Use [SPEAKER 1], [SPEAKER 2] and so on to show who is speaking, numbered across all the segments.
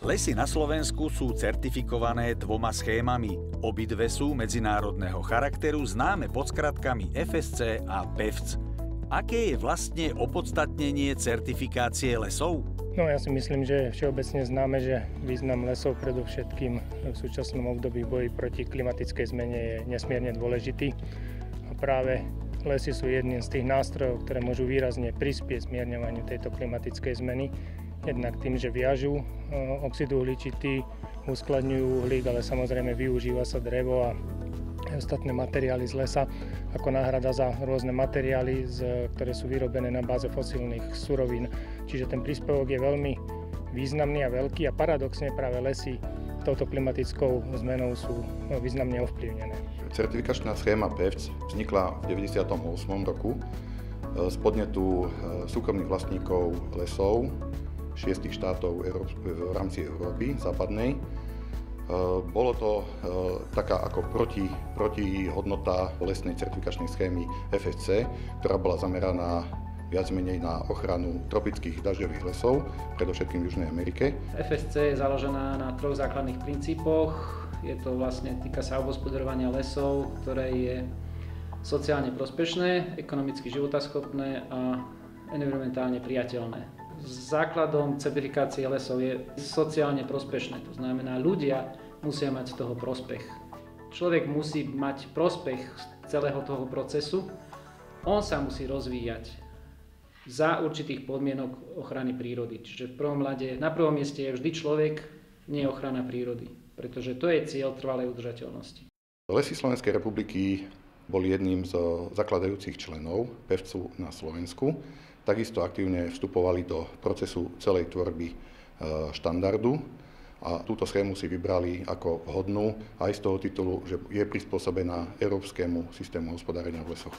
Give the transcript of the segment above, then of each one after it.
[SPEAKER 1] Lesy na Slovensku sú certifikované dvoma schémami. Obidve sú medzinárodného charakteru, známe pod skratkami FSC a PEFC. Aké je vlastne opodstatnenie certifikácie lesov?
[SPEAKER 2] No ja si myslím, že všeobecne známe, že význam lesov predovšetkým v súčasnom období boji proti klimatickej zmene je nesmierne dôležitý. A práve lesy sú jedným z tých nástrojov, ktoré môžu výrazne prispieť zmierňovaniu tejto klimatickej zmeny jednak tým, že viažú e, oxid uhličitý, uskladňujú uhlík, ale samozrejme využíva sa drevo a ostatné materiály z lesa ako náhrada za rôzne materiály, ktoré sú vyrobené na báze fosílnych surovín. Čiže ten príspevok je veľmi významný a veľký a paradoxne práve lesy touto klimatickou zmenou sú významne ovplyvnené.
[SPEAKER 3] Certifikačná schéma PEFC vznikla v 1998 roku z podnetu e, súkromných vlastníkov lesov šiestich štátov v rámci Európy západnej. E, bolo to e, taká ako proti, protihodnota lesnej certifikačnej schémy FSC, ktorá bola zameraná viac menej na ochranu tropických dažďových lesov, predovšetkým v Južnej Amerike.
[SPEAKER 4] FSC je založená na troch základných princípoch. Je to vlastne, týka sa obospodarovania lesov, ktoré je sociálne prospešné, ekonomicky životaschopné a environmentálne priateľné základom certifikácie lesov je sociálne prospešné. To znamená, ľudia musia mať z toho prospech. Človek musí mať prospech z celého toho procesu. On sa musí rozvíjať za určitých podmienok ochrany prírody. Čiže v prvom rade, na prvom mieste je vždy človek, nie ochrana prírody. Pretože to je cieľ trvalej udržateľnosti.
[SPEAKER 3] Lesy Slovenskej republiky boli jedným z zakladajúcich členov PEVCu na Slovensku takisto aktívne vstupovali do procesu celej tvorby e, štandardu a túto schému si vybrali ako vhodnú aj z toho titulu, že je prispôsobená európskemu systému hospodárenia v lesoch.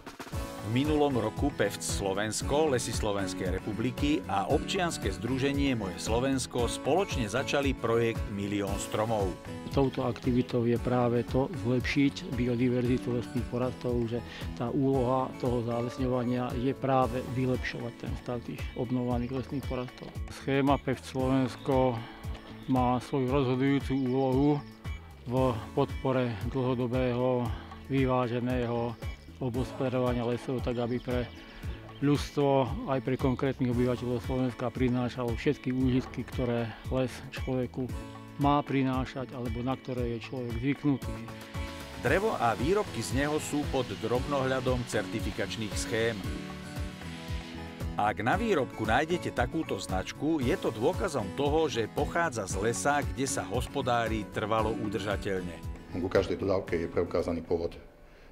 [SPEAKER 1] V minulom roku PEVC Slovensko, Lesy Slovenskej republiky a občianske združenie Moje Slovensko spoločne začali projekt Milión stromov.
[SPEAKER 5] Touto aktivitou je práve to zlepšiť biodiverzitu lesných porastov, že tá úloha toho zálesňovania je práve vylepšovať ten stav tých obnovovaných lesných porastov. Schéma PEVC Slovensko má svoju rozhodujúcu úlohu v podpore dlhodobého vyváženého obospodarovania lesov, tak aby pre ľudstvo, aj pre konkrétnych obyvateľov Slovenska prinášalo všetky úžitky, ktoré les človeku má prinášať, alebo na ktoré je človek zvyknutý.
[SPEAKER 1] Drevo a výrobky z neho sú pod drobnohľadom certifikačných schém. Ak na výrobku nájdete takúto značku, je to dôkazom toho, že pochádza z lesa, kde sa hospodári trvalo udržateľne.
[SPEAKER 3] U každej dodávke je preukázaný pôvod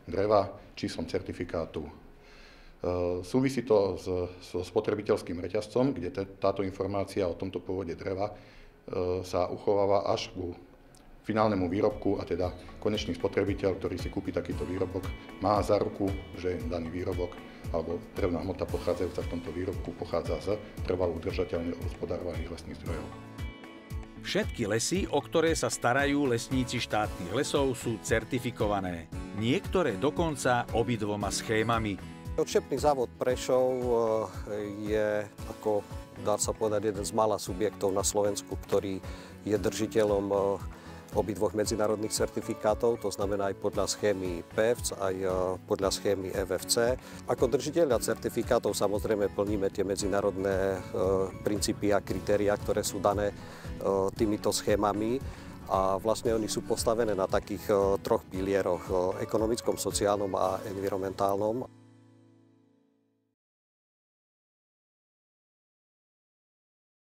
[SPEAKER 3] dreva, číslom certifikátu. E, súvisí to so spotrebiteľským reťazcom, kde táto informácia o tomto pôvode dreva e, sa uchováva až ku finálnemu výrobku a teda konečný spotrebiteľ, ktorý si kúpi takýto výrobok, má za ruku, že daný výrobok alebo drevná hmota pochádzajúca v tomto výrobku pochádza z trvalo udržateľne hospodárovaných lesných zdrojov.
[SPEAKER 1] Všetky lesy, o ktoré sa starajú lesníci štátnych lesov, sú certifikované. Niektoré dokonca obidvoma schémami.
[SPEAKER 6] Odšepný závod Prešov eh, je, ako dá sa povedať, jeden z mála subjektov na Slovensku, ktorý je držiteľom eh, obidvoch medzinárodných certifikátov, to znamená aj podľa schémy PEFC, aj e, podľa schémy FFC. Ako držiteľia certifikátov samozrejme plníme tie medzinárodné e, princípy a kritéria, ktoré sú dané e, týmito schémami a vlastne oni sú postavené na takých troch pilieroch, ekonomickom, sociálnom a environmentálnom.